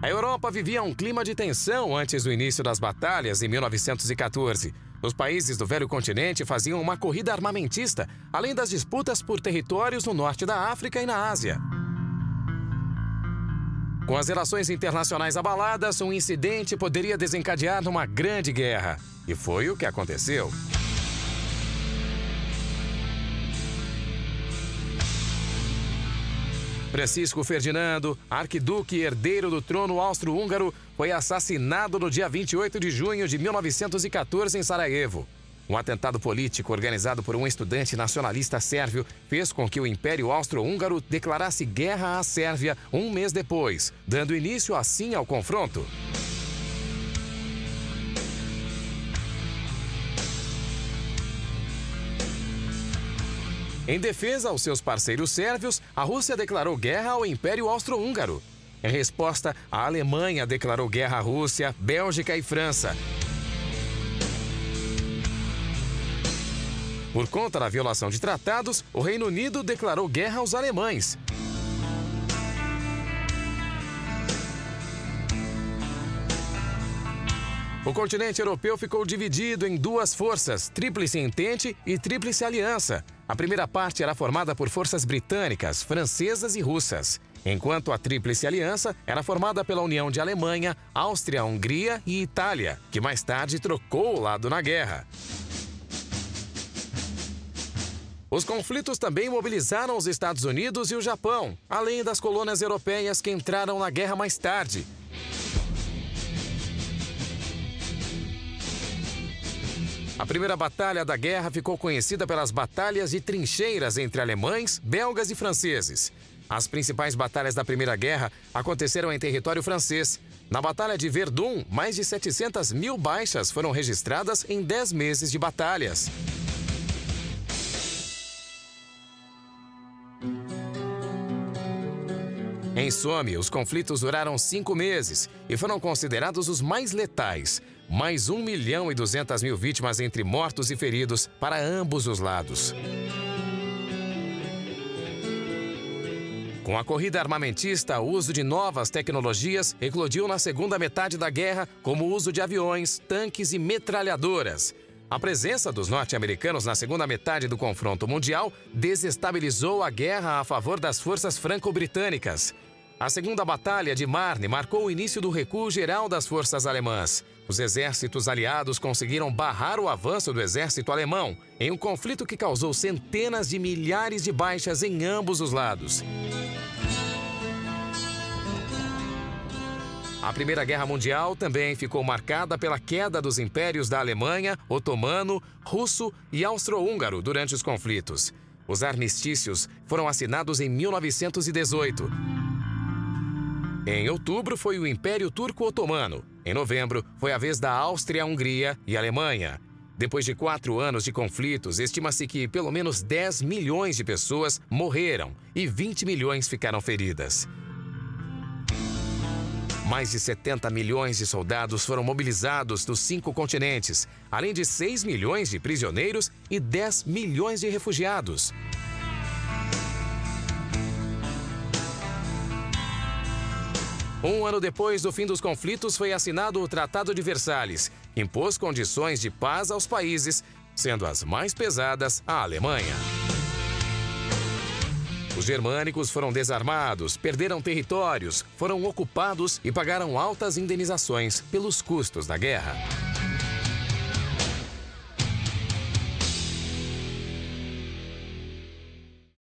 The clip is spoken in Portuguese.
A Europa vivia um clima de tensão antes do início das batalhas em 1914. Os países do velho continente faziam uma corrida armamentista, além das disputas por territórios no norte da África e na Ásia. Com as relações internacionais abaladas, um incidente poderia desencadear numa grande guerra. E foi o que aconteceu. Francisco Ferdinando, arquiduque herdeiro do trono austro-húngaro, foi assassinado no dia 28 de junho de 1914 em Sarajevo. Um atentado político organizado por um estudante nacionalista sérvio fez com que o Império Austro-Húngaro declarasse guerra à Sérvia um mês depois, dando início assim ao confronto. Em defesa aos seus parceiros sérvios, a Rússia declarou guerra ao Império Austro-Húngaro. Em resposta, a Alemanha declarou guerra à Rússia, Bélgica e França. Por conta da violação de tratados, o Reino Unido declarou guerra aos alemães. O continente europeu ficou dividido em duas forças, Tríplice Entente e Tríplice Aliança. A primeira parte era formada por forças britânicas, francesas e russas, enquanto a Tríplice Aliança era formada pela união de Alemanha, Áustria, Hungria e Itália, que mais tarde trocou o lado na guerra. Os conflitos também mobilizaram os Estados Unidos e o Japão, além das colônias europeias que entraram na guerra mais tarde, A primeira batalha da guerra ficou conhecida pelas batalhas de trincheiras entre alemães, belgas e franceses. As principais batalhas da Primeira Guerra aconteceram em território francês. Na Batalha de Verdun, mais de 700 mil baixas foram registradas em 10 meses de batalhas. Em Somme, os conflitos duraram cinco meses e foram considerados os mais letais. Mais 1 milhão e 200 mil vítimas entre mortos e feridos para ambos os lados. Com a corrida armamentista, o uso de novas tecnologias eclodiu na segunda metade da guerra, como o uso de aviões, tanques e metralhadoras. A presença dos norte-americanos na segunda metade do confronto mundial desestabilizou a guerra a favor das forças franco-britânicas. A segunda batalha de Marne marcou o início do recuo geral das forças alemãs. Os exércitos aliados conseguiram barrar o avanço do exército alemão em um conflito que causou centenas de milhares de baixas em ambos os lados. A Primeira Guerra Mundial também ficou marcada pela queda dos impérios da Alemanha, otomano, russo e austro-húngaro durante os conflitos. Os armistícios foram assinados em 1918. Em outubro foi o Império Turco-Otomano. Em novembro foi a vez da Áustria-Hungria e Alemanha. Depois de quatro anos de conflitos, estima-se que pelo menos 10 milhões de pessoas morreram e 20 milhões ficaram feridas. Mais de 70 milhões de soldados foram mobilizados dos cinco continentes, além de 6 milhões de prisioneiros e 10 milhões de refugiados. Um ano depois do fim dos conflitos, foi assinado o Tratado de Versalhes, que impôs condições de paz aos países, sendo as mais pesadas a Alemanha. Os germânicos foram desarmados, perderam territórios, foram ocupados e pagaram altas indenizações pelos custos da guerra.